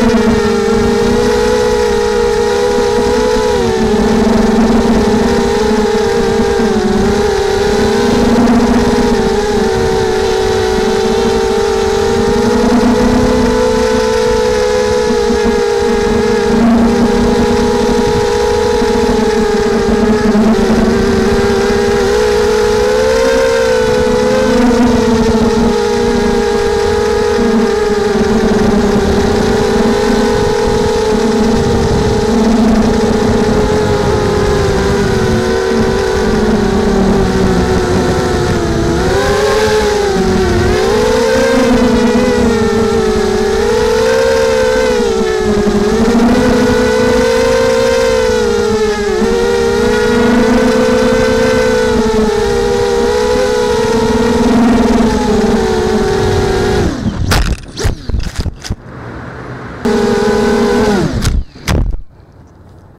you.